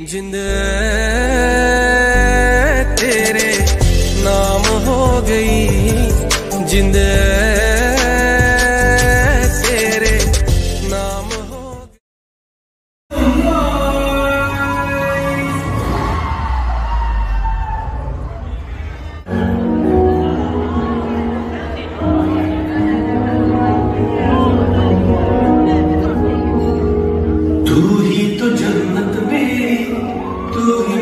जिंद तेरे नाम हो गई। जिंद तेरे नाम हो तू 주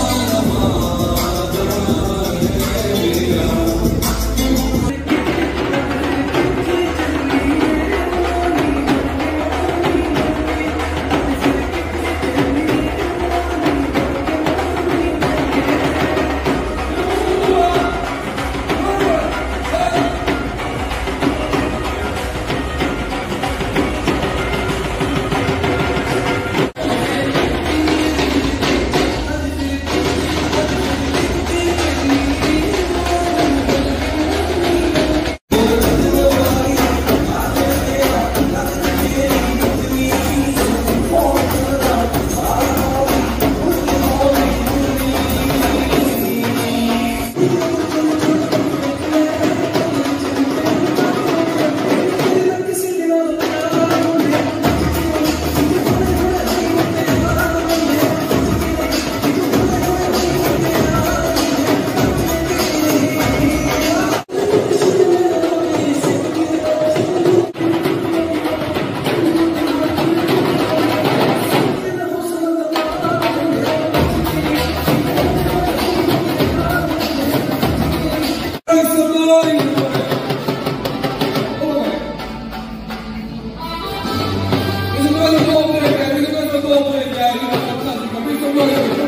We Glory to it.